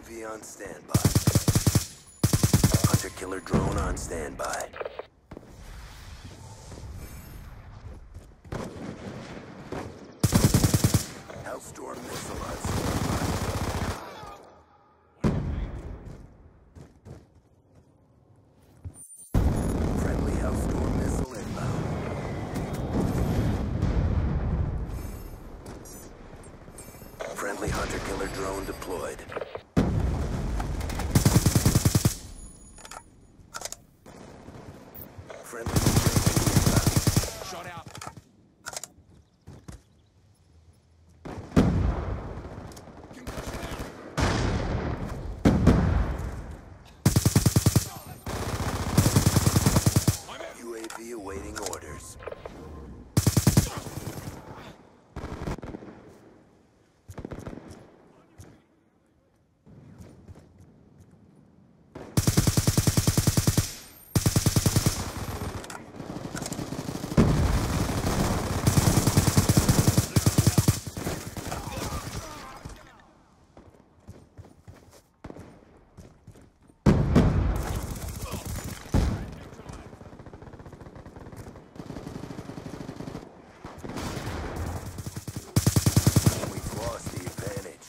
UAV on standby. Hunter killer drone on standby. Hellstorm missile on standby. Friendly. Friendly hunter killer drone deployed. Friendly UAV inbound. Shot out. UAV awaiting orders. We've lost the advantage.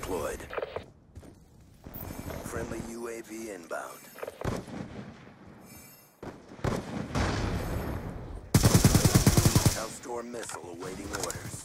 deployed. Friendly UAV inbound. Hellstorm missile awaiting orders.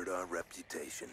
Hurt our reputation.